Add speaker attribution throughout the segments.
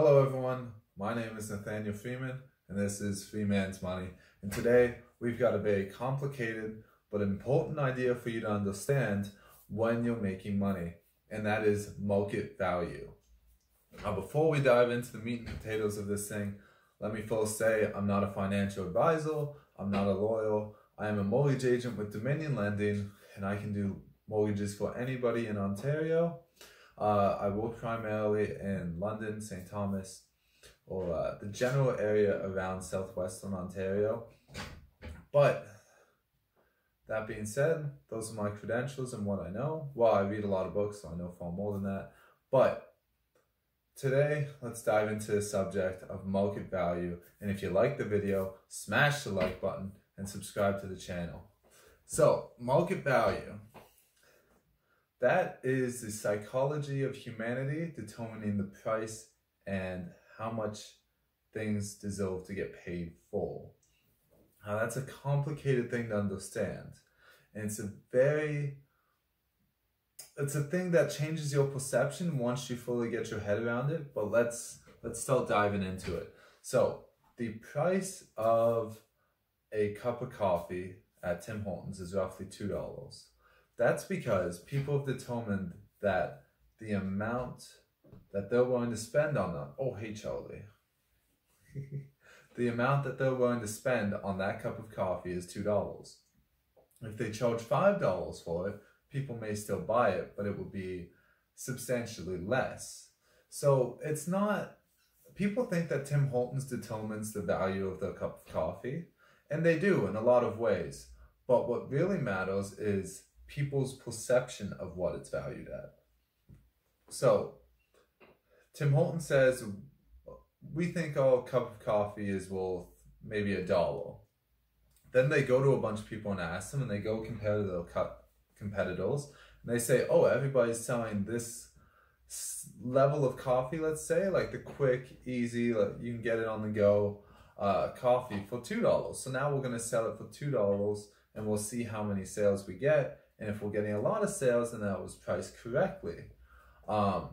Speaker 1: Hello, everyone. My name is Nathaniel Freeman, and this is Freeman's Money. And today we've got a very complicated but important idea for you to understand when you're making money, and that is market value. Now, before we dive into the meat and potatoes of this thing, let me first say I'm not a financial advisor, I'm not a lawyer, I am a mortgage agent with Dominion Lending, and I can do mortgages for anybody in Ontario. Uh, I work primarily in London, St. Thomas, or uh, the general area around southwestern Ontario. But that being said, those are my credentials and what I know. Well, I read a lot of books, so I know far more than that. But today, let's dive into the subject of market value. And if you like the video, smash the like button and subscribe to the channel. So, market value. That is the psychology of humanity determining the price and how much things deserve to get paid for. Now, that's a complicated thing to understand. And it's a very, it's a thing that changes your perception once you fully get your head around it. But let's, let's start diving into it. So, the price of a cup of coffee at Tim Hortons is roughly $2. That's because people have determined that the amount that they're willing to spend on them, oh, hey, Charlie. the amount that they're willing to spend on that cup of coffee is $2. If they charge $5 for it, people may still buy it, but it will be substantially less. So it's not, people think that Tim Hortons determines the value of the cup of coffee, and they do in a lot of ways. But what really matters is people's perception of what it's valued at. So, Tim Horton says, we think our cup of coffee is worth maybe a dollar. Then they go to a bunch of people and ask them, and they go compare to their cup competitors, and they say, oh, everybody's selling this level of coffee, let's say, like the quick, easy, like you can get it on the go uh, coffee for $2. So now we're going to sell it for $2 and we'll see how many sales we get and if we're getting a lot of sales, then that was priced correctly. Um,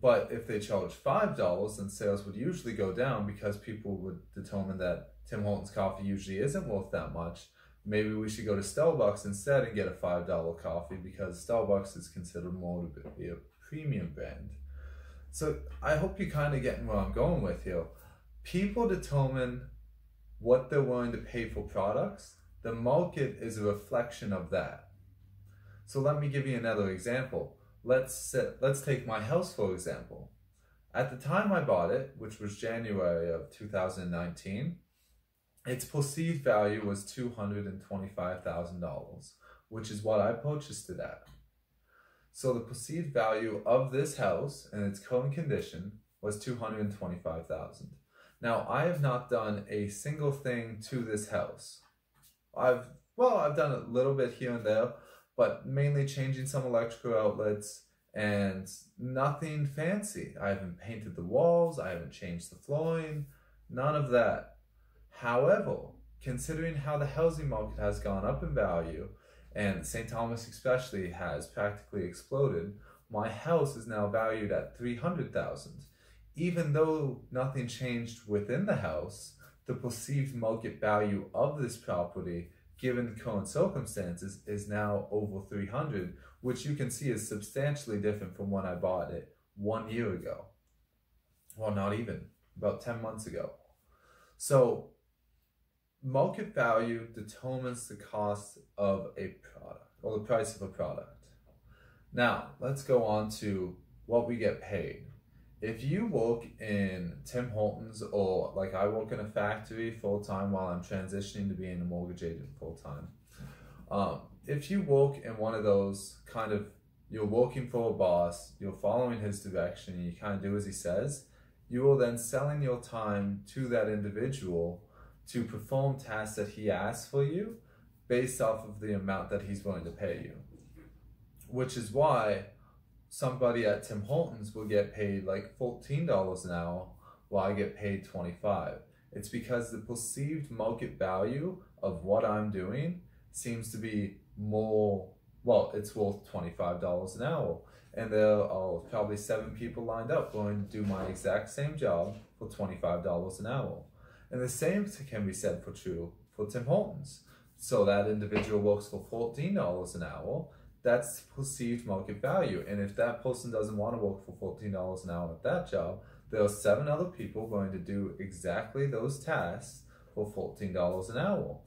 Speaker 1: but if they charge $5, then sales would usually go down because people would determine that Tim Hortons coffee usually isn't worth that much. Maybe we should go to Starbucks instead and get a $5 coffee because Starbucks is considered more to be a premium brand. So I hope you're kind of getting where I'm going with here. People determine what they're willing to pay for products the market is a reflection of that. So let me give you another example. Let's sit, let's take my house for example. At the time I bought it, which was January of 2019, its perceived value was $225,000, which is what I purchased it at. So the perceived value of this house in its current condition was 225,000. Now I have not done a single thing to this house. I've well, I've done a little bit here and there, but mainly changing some electrical outlets and nothing fancy. I haven't painted the walls, I haven't changed the flooring, none of that. However, considering how the housing market has gone up in value and St. Thomas especially has practically exploded, my house is now valued at 300,000. Even though nothing changed within the house, the perceived market value of this property given the current circumstances is now over 300 which you can see is substantially different from when I bought it one year ago. Well not even about 10 months ago. So market value determines the cost of a product or the price of a product. Now let's go on to what we get paid if you work in Tim Hortons or like I work in a factory full time while I'm transitioning to being a mortgage agent full time, um, if you work in one of those kind of you're working for a boss, you're following his direction, you kind of do as he says, you are then selling your time to that individual to perform tasks that he asks for you based off of the amount that he's willing to pay you. Which is why somebody at Tim Hortons will get paid like $14 an hour while I get paid 25 It's because the perceived market value of what I'm doing seems to be more, well, it's worth $25 an hour. and there are probably seven people lined up going to do my exact same job for $25 an hour. And the same can be said for true for Tim Hortons. So that individual works for $14 an hour, that's perceived market value. And if that person doesn't want to work for $14 an hour at that job, there are seven other people going to do exactly those tasks for $14 an hour.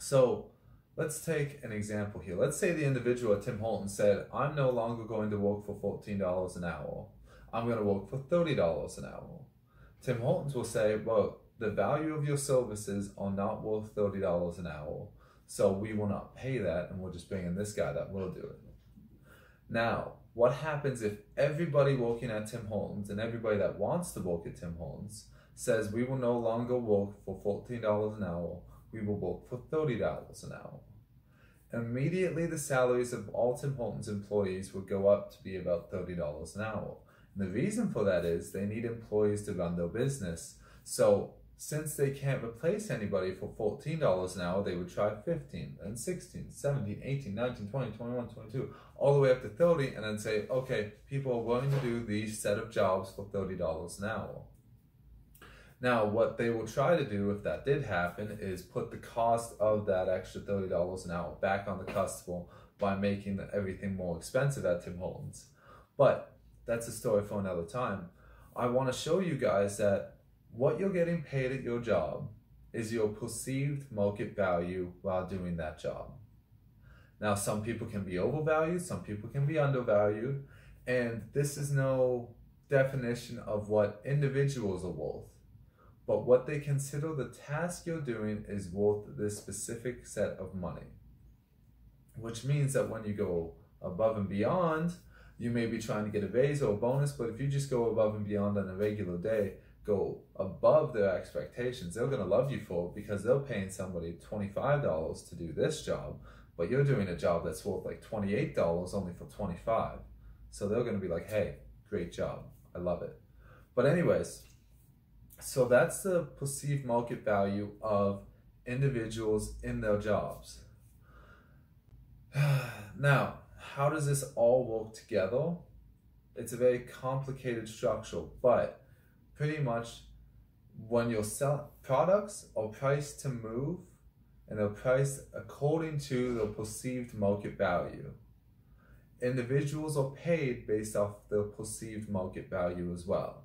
Speaker 1: So let's take an example here. Let's say the individual at Tim Hortons said, I'm no longer going to work for $14 an hour. I'm going to work for $30 an hour. Tim Hortons will say, well, the value of your services are not worth $30 an hour. So we will not pay that and we'll just bring in this guy that will do it. Now, what happens if everybody working at Tim Hortons and everybody that wants to work at Tim Hortons says we will no longer work for $14 an hour, we will work for $30 an hour. Immediately the salaries of all Tim Hortons employees would go up to be about $30 an hour. And the reason for that is they need employees to run their business. So since they can't replace anybody for $14 an hour, they would try 15, then 16, 17, 18, 19, 20, 21, 22, all the way up to 30, and then say, okay, people are willing to do these set of jobs for $30 an hour. Now, what they will try to do if that did happen is put the cost of that extra $30 an hour back on the customer by making everything more expensive at Tim Hortons. But that's a story for another time. I want to show you guys that what you're getting paid at your job is your perceived market value while doing that job. Now, some people can be overvalued, some people can be undervalued, and this is no definition of what individuals are worth. But what they consider the task you're doing is worth this specific set of money. Which means that when you go above and beyond, you may be trying to get a raise or a bonus, but if you just go above and beyond on a regular day, go above their expectations, they're going to love you for it because they're paying somebody $25 to do this job, but you're doing a job that's worth like $28 only for 25 So they're going to be like, hey, great job. I love it. But anyways, so that's the perceived market value of individuals in their jobs. now, how does this all work together? It's a very complicated structure, but pretty much when your sell products are priced to move and they're priced according to the perceived market value. Individuals are paid based off the perceived market value as well.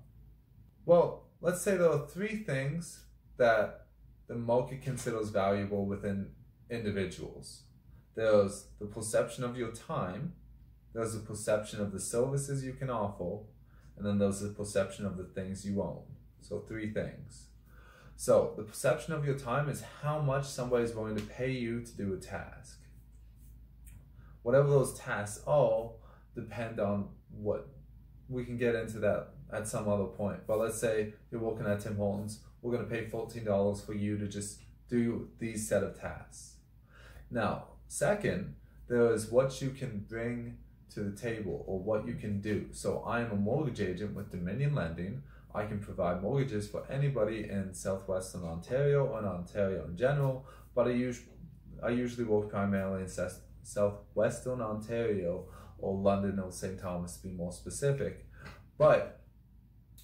Speaker 1: Well, let's say there are three things that the market considers valuable within individuals. There's the perception of your time, there's the perception of the services you can offer, and then there's the perception of the things you own. So three things. So the perception of your time is how much somebody is willing to pay you to do a task. Whatever those tasks are depend on what we can get into that at some other point. But let's say you're working at Tim Hortons, we're going to pay $14 for you to just do these set of tasks. Now, second, there is what you can bring to the table or what you can do. So I am a mortgage agent with Dominion Lending. I can provide mortgages for anybody in southwestern Ontario or Ontario in general, but I, us- I usually work primarily in southwestern Ontario or London or St. Thomas to be more specific. But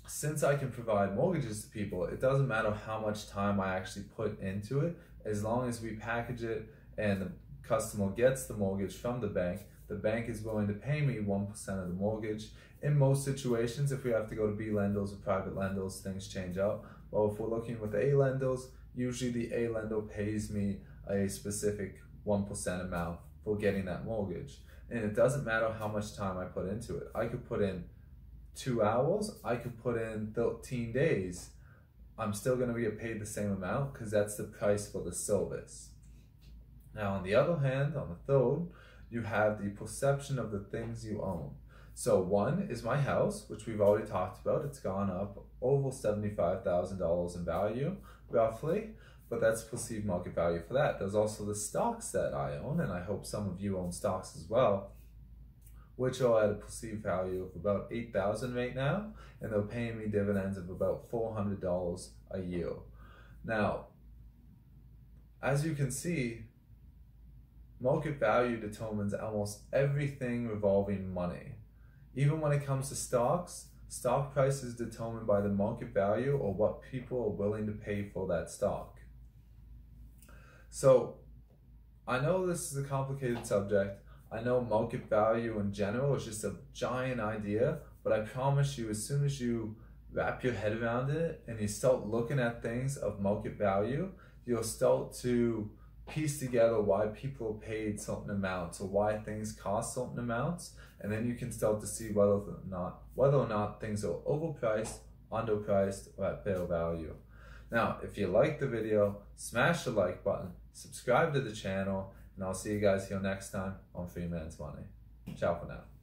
Speaker 1: since I can provide mortgages to people, it doesn't matter how much time I actually put into it, as long as we package it and the customer gets the mortgage from the bank, the bank is willing to pay me 1% of the mortgage. In most situations, if we have to go to B lenders or private lenders, things change out. Well, if we're looking with A lenders, usually the A lender pays me a specific 1% amount for getting that mortgage. And it doesn't matter how much time I put into it. I could put in two hours, I could put in 13 days. I'm still going to get paid the same amount because that's the price for the service. Now, on the other hand, on the third, you have the perception of the things you own. So one is my house, which we've already talked about. It's gone up over $75,000 in value, roughly, but that's perceived market value for that. There's also the stocks that I own, and I hope some of you own stocks as well, which are at a perceived value of about 8000 right now, and they're paying me dividends of about $400 a year. Now, as you can see, Market value determines almost everything revolving money. Even when it comes to stocks, stock price is determined by the market value or what people are willing to pay for that stock. So I know this is a complicated subject. I know market value in general is just a giant idea, but I promise you, as soon as you wrap your head around it and you start looking at things of market value, you'll start to piece together why people paid certain amounts or why things cost certain amounts, and then you can start to see whether or not whether or not things are overpriced, underpriced, or at fair value. Now, if you like the video, smash the like button, subscribe to the channel, and I'll see you guys here next time on Freeman's Money. Ciao for now.